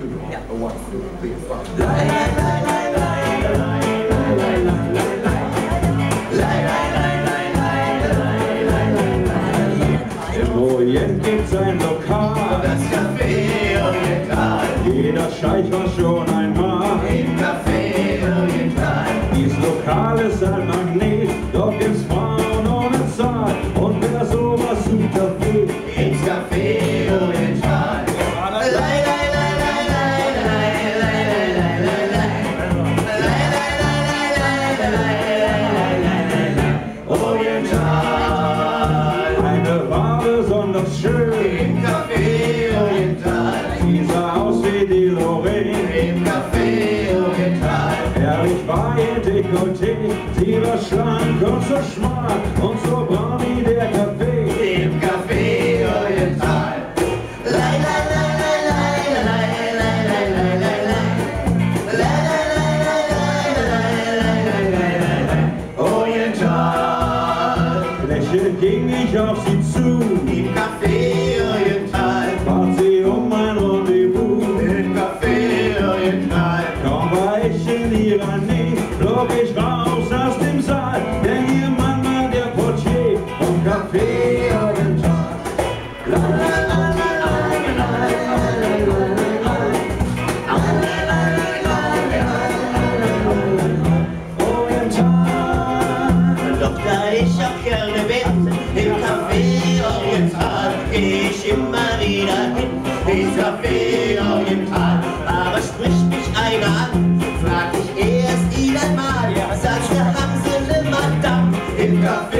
Im Orient gibt's ein Lokal, das Café Oriental. Jeder Scheich war schon einmal im Café Oriental. Dies Lokal ist ein Magnet, doch gibt's Dekolleté, die war schlank und so schmal und so braun wie der Kaffee im Café Oriental. Lächelnd ging ich auf sie zu im Café Oriental. Bat sie um mein Rendezvous im Café Oriental. Kaum war ich in ihrer Nähe ich raus aus dem Saal, denn ihr Mann der Portier vom Café Oriental. La, la, la, la, Ich immer wieder hin, ins Café Oriental, aber spricht mich einer an. 생각